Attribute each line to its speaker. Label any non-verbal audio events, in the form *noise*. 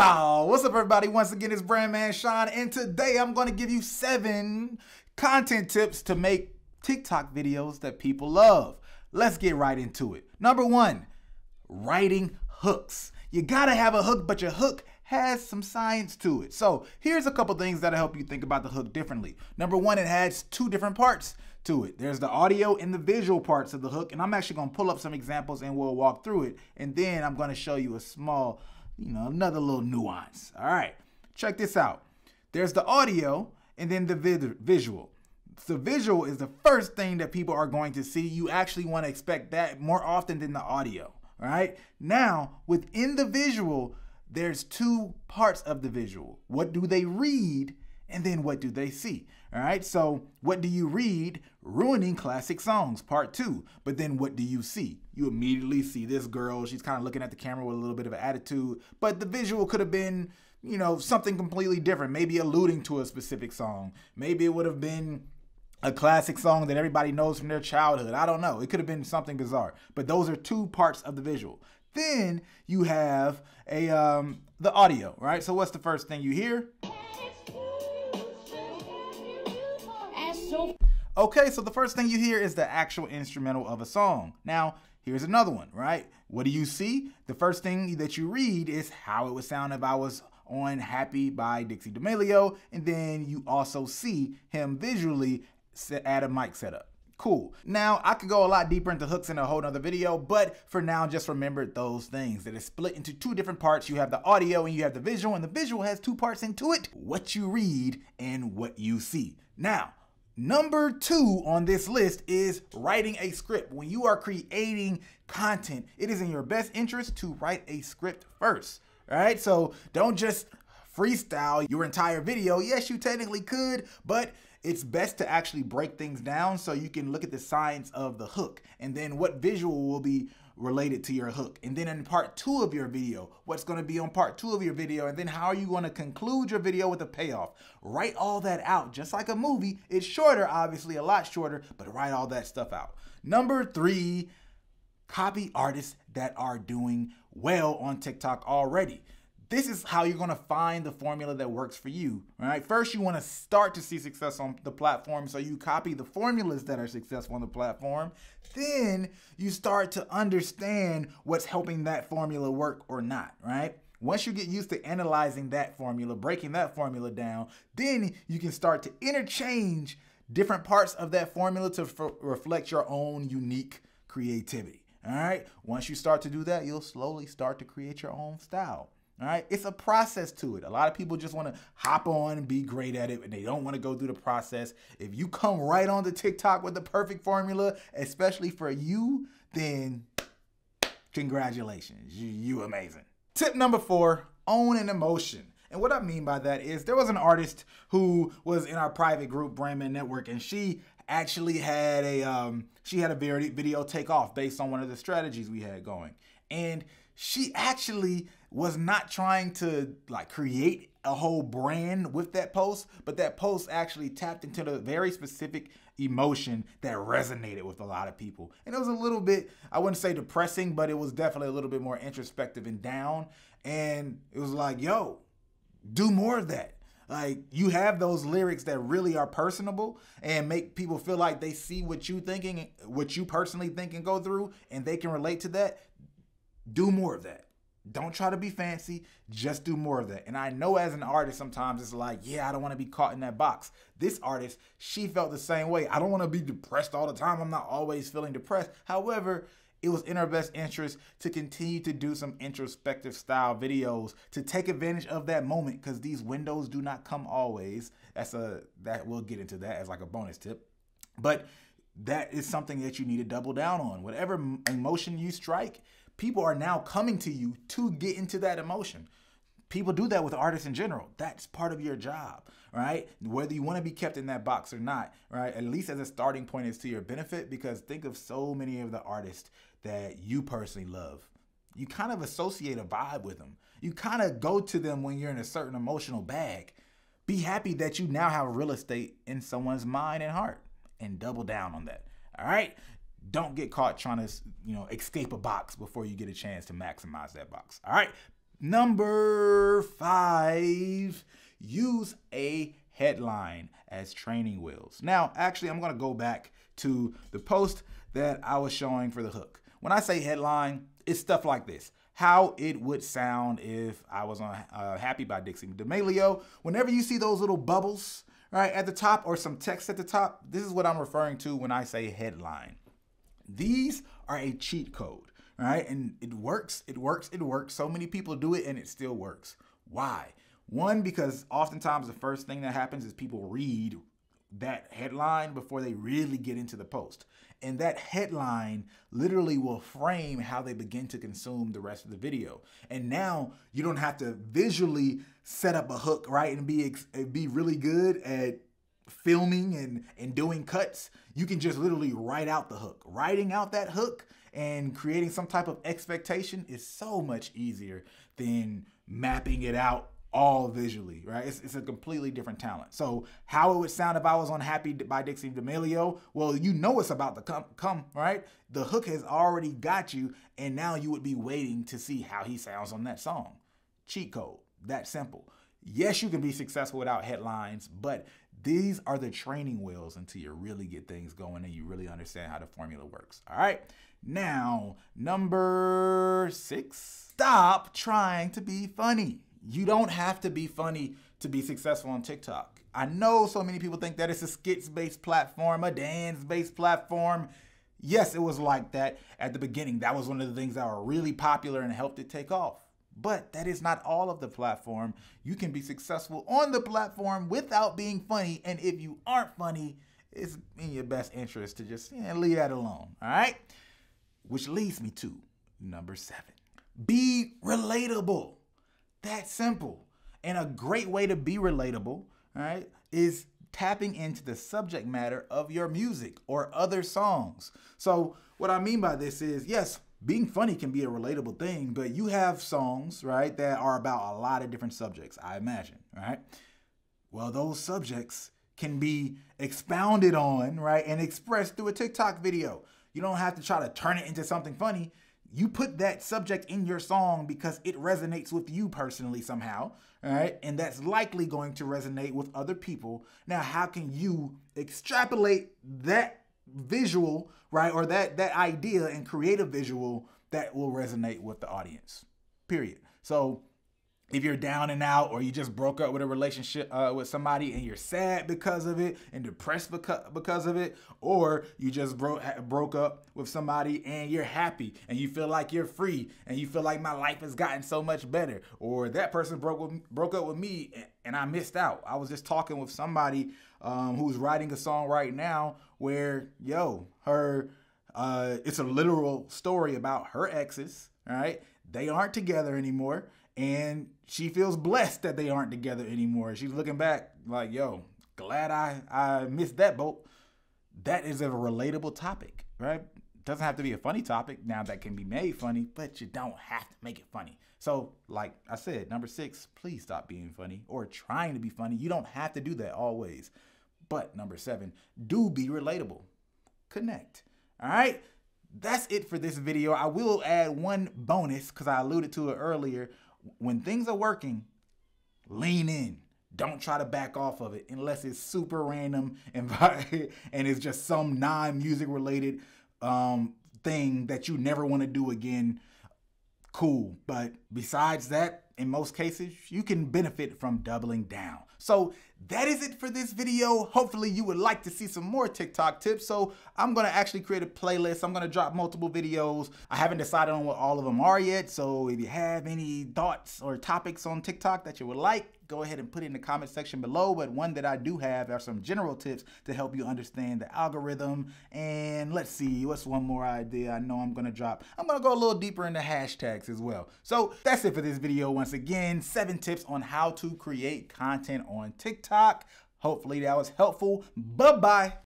Speaker 1: Bow! What's up, everybody? Once again, it's Brand Man Sean, and today I'm going to give you seven content tips to make TikTok videos that people love. Let's get right into it. Number one, writing hooks. You gotta have a hook, but your hook has some science to it. So here's a couple things that'll help you think about the hook differently. Number one, it has two different parts to it. There's the audio and the visual parts of the hook, and I'm actually gonna pull up some examples and we'll walk through it. And then I'm gonna show you a small you know, another little nuance. All right, check this out. There's the audio and then the vid- visual. The visual is the first thing that people are going to see. You actually want to expect that more often than the audio. All right. Now, within the visual, there's two parts of the visual. What do they read and then what do they see? All right, so what do you read? Ruining classic songs, part two. But then what do you see? You immediately see this girl. She's kind of looking at the camera with a little bit of an attitude, but the visual could have been, you know, something completely different, maybe alluding to a specific song. Maybe it would have been a classic song that everybody knows from their childhood. I don't know. It could have been something bizarre. But those are two parts of the visual. Then you have a um, the audio, right? So what's the first thing you hear? Okay, so the first thing you hear is the actual instrumental of a song. Now, here's another one, right? What do you see? The first thing that you read is how it would sound if I was on Happy by Dixie D'Amelio, and then you also see him visually at a mic setup. Cool. Now, I could go a lot deeper into hooks in a whole nother video, but for now, just remember those things. That is split into two different parts. You have the audio and you have the visual, and the visual has two parts into it. What you read and what you see. Now, Number two on this list is writing a script. When you are creating content, it is in your best interest to write a script first. right? so don't just freestyle your entire video. Yes, you technically could, but it's best to actually break things down so you can look at the science of the hook and then what visual will be related to your hook. And then in part two of your video, what's gonna be on part two of your video, and then how are you gonna conclude your video with a payoff. Write all that out, just like a movie. It's shorter, obviously, a lot shorter, but write all that stuff out. Number three, copy artists that are doing well on TikTok already this is how you're to find the formula that works for you. Right? First, you want to start to see success on the platform, so you copy the formulas that are successful on the platform. Then you start to understand what's helping that formula work or not. Right? Once you get used to analyzing that formula, breaking that formula down, then you can start to interchange different parts of that formula to reflect your own unique creativity. All right. Once you start to do that, you'll slowly start to create your own style. All right, it's a process to it. A lot of people just want to hop on and be great at it, and they don't want to go through the process. If you come right on to TikTok with the perfect formula, especially for you, then congratulations, you, you amazing. Tip number four: own an emotion. And what I mean by that is there was an artist who was in our private group, Brandman Network, and she actually had a um, she had a video take off based on one of the strategies we had going, and she actually was not trying to like create a whole brand with that post, but that post actually tapped into the very specific emotion that resonated with a lot of people. And it was a little bit, I wouldn't say depressing, but it was definitely a little bit more introspective and down. And it was like, yo, do more of that. Like you have those lyrics that really are personable and make people feel like they see what you thinking, what you personally think and go through, and they can relate to that. Do more of that. Don't try to be fancy, just do more of that. And I know as an artist, sometimes it's like, yeah, I don't want to be caught in that box. This artist, she felt the same way. I don't want to be depressed all the time. I'm not always feeling depressed. However, it was in her best interest to continue to do some introspective style videos to take advantage of that moment because these windows do not come always. That's a that we'll get into that as like a bonus tip. But that is something that you need to double down on. Whatever emotion you strike, people are now coming to you to get into that emotion. People do that with artists in general. That's part of your job, right? Whether you want to be kept in that box or not, right? At least as a starting point is to your benefit because think of so many of the artists that you personally love. You kind of associate a vibe with them. You kind of go to them when you're in a certain emotional bag. Be happy that you now have real estate in someone's mind and heart and double down on that. All right don't get caught trying to you know escape a box before you get a chance to maximize that box all right Number five, use a headline as training wheels. Now, actually, I'm going to go back to the post that I was showing for the hook. When I say headline, it's stuff like this. How it would sound if I was on uh, Happy by Dixie D'Amelio. Whenever you see those little bubbles right at the top or some text at the top, this is what I'm referring to when I say headline. These are a cheat code, right? And it works, it works, it works. So many people do it and it still works. Why? One, because oftentimes the first thing that happens is people read that headline before they really get into the post. And that headline literally will frame how they begin to consume the rest of the video. And now you don't have to visually set up a hook, right? And be be really good at filming and and doing cuts. You can just literally write out the hook. Writing out that hook and creating some type of expectation is so much easier than mapping it out all visually, right? It's, it's a completely different talent. So how it would sound if I was on Happy by Dixie D'Amelio, well, you know it's about to come, come, right? The hook has already got you, and now you would be waiting to see how he sounds on that song. Cheat code, that simple. Yes, you can be successful without headlines, but these are the training wheels until you really get things going and you really understand how the formula works. All right. Now, number six, stop trying to be funny. You don't have to be funny to be successful on TikTok. I know so many people think that it's a skits based platform, a dance based platform. Yes, it was like that at the beginning. That was one of the things that were really popular and helped it take off. But that is not all of the platform. You can be successful on the platform without being funny. And if you aren't funny, it's in your best interest to just yeah, leave that alone. All right? Which leads me to number seven be relatable. That simple. And a great way to be relatable, right, is tapping into the subject matter of your music or other songs. So, what I mean by this is, yes, being funny can be a relatable thing, but you have songs, right, that are about a lot of different subjects, I imagine, right? Well, those subjects can be expounded on, right, and expressed through a TikTok video. You don't have to try to turn it into something funny you put that subject in your song because it resonates with you personally somehow, right? And that's likely going to resonate with other people. Now, how can you extrapolate that visual, right, or that that idea and create a visual that will resonate with the audience? Period. So if you're down and out or you just broke up with a relationship uh, with somebody and you're sad because of it and depressed because, because of it or you just broke broke up with somebody and you're happy and you feel like you're free and you feel like my life has gotten so much better or that person broke with, broke up with me and I missed out. I was just talking with somebody um, who's writing a song right now where yo her uh, it's a literal story about her exes, right? They aren't together anymore and she feels blessed that they aren't together anymore. She's looking back like, yo, glad I, I missed that boat. That is a relatable topic, right? Doesn't have to be a funny topic. Now that can be made funny, but you don't have to make it funny. So, like I said, number six, please stop being funny or trying to be funny. You don't have to do that always. But number seven, do be relatable. Connect. All right. That's it for this video. I will add one bonus because I alluded to it earlier when things are working, lean in. Don't try to back off of it unless it's super random *laughs* and and it's just some non-music related um, thing that you never want to do again. Cool, but besides that, in most cases, you can benefit from doubling down. So that is it for this video. Hopefully you would like to see some more TikTok tips. So I'm gonna actually create a playlist. I'm gonna drop multiple videos. I haven't decided on what all of them are yet. So if you have any thoughts or topics on TikTok that you would like, go ahead and put it in the comment section below. But one that I do have are some general tips to help you understand the algorithm. And let's see, what's one more idea I know I'm gonna drop? I'm gonna go a little deeper into hashtags as well. So that's it for this video. Once again, seven tips on how to create content on TikTok. Hopefully that was helpful. Bye-bye.